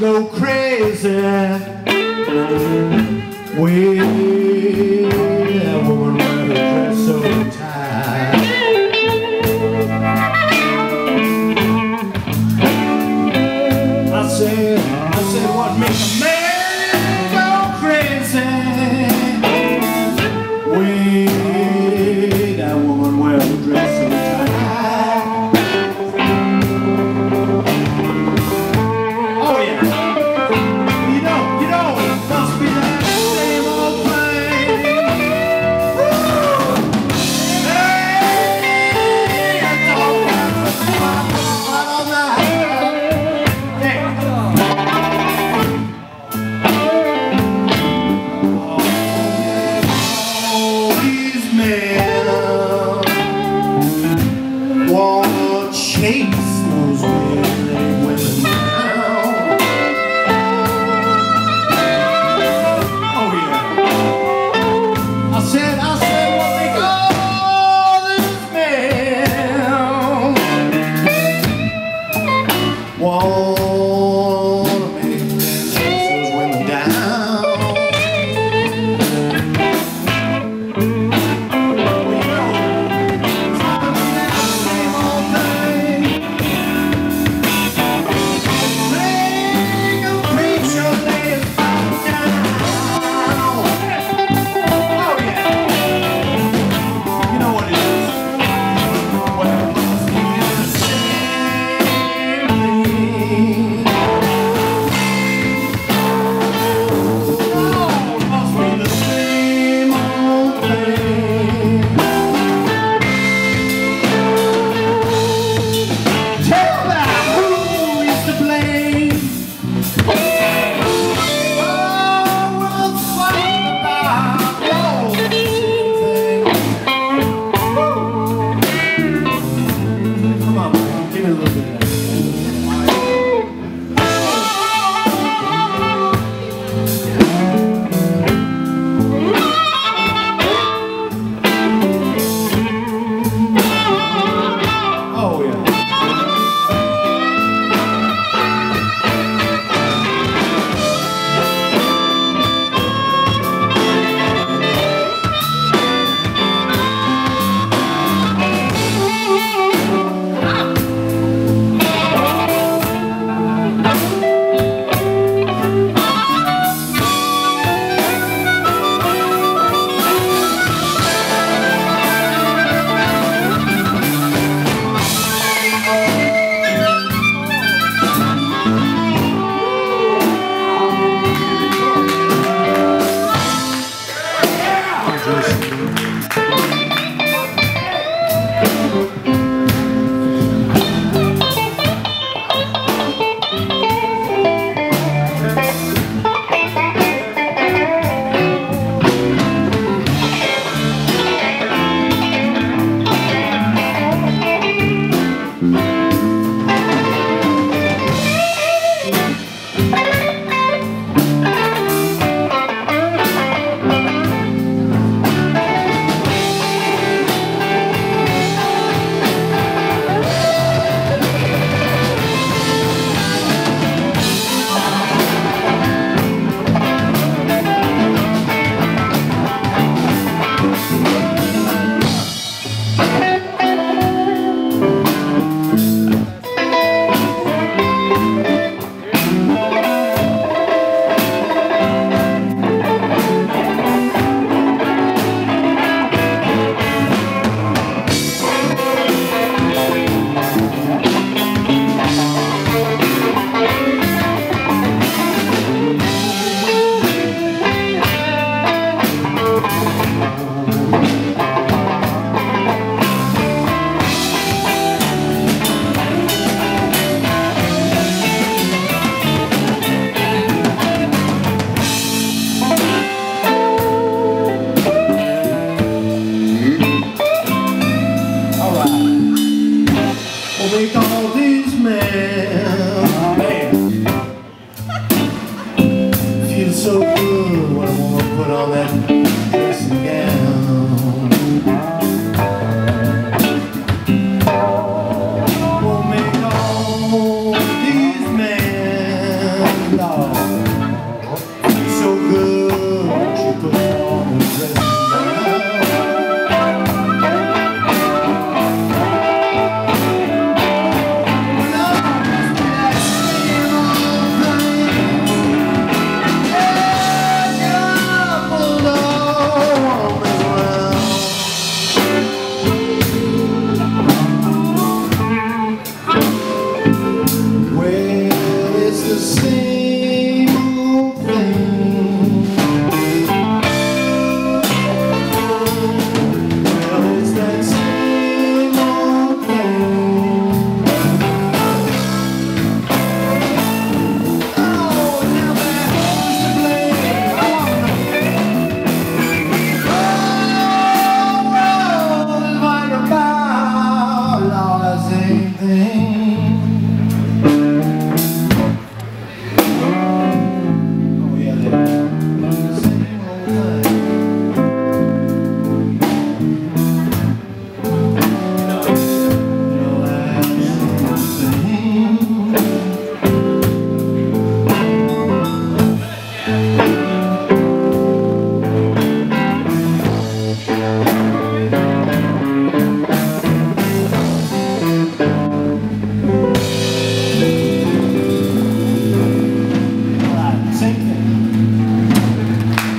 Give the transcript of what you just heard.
go crazy. Wait. Feel sing.